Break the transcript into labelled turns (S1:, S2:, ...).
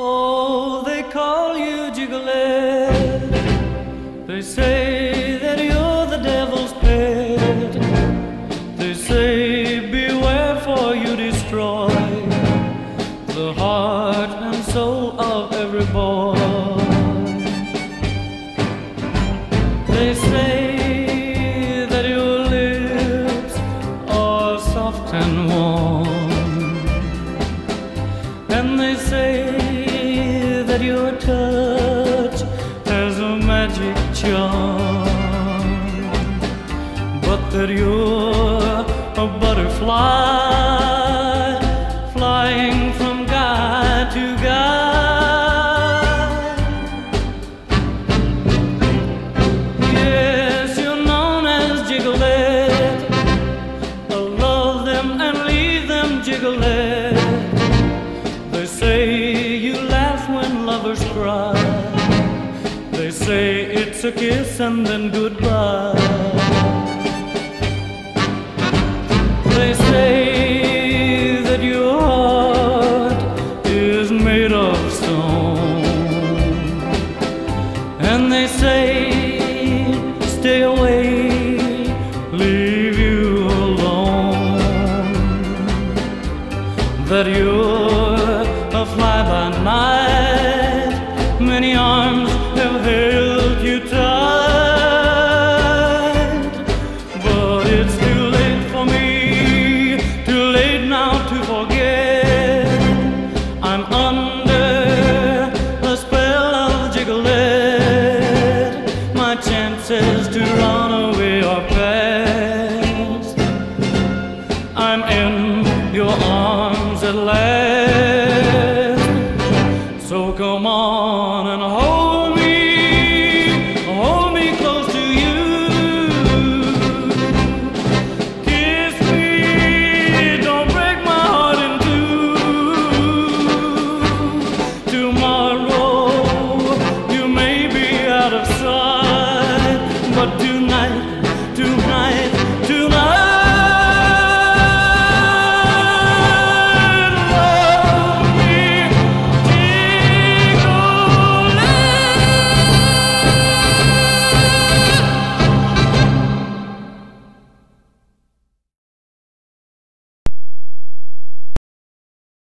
S1: Oh, they call you Gigolette. They say that you're the devil's pet. They say beware for you destroy the heart and soul of every boy. They say that your lips are soft and warm. And they say that your touch has a magic charm. But that you're a butterfly flying from guy to guy. Yes, you're known as Gigolette. I'll love them and leave them Gigolette. Lovers cry. They say it's a kiss and then goodbye. They say that your heart is made of stone. And they say, stay away, leave you alone. That you're a fly by night, many arms have held you tight. But it's too late for me, too late now to forget. I'm under the spell of Gigolette. My chances to run away are past. I'm in your arms at last. So come on.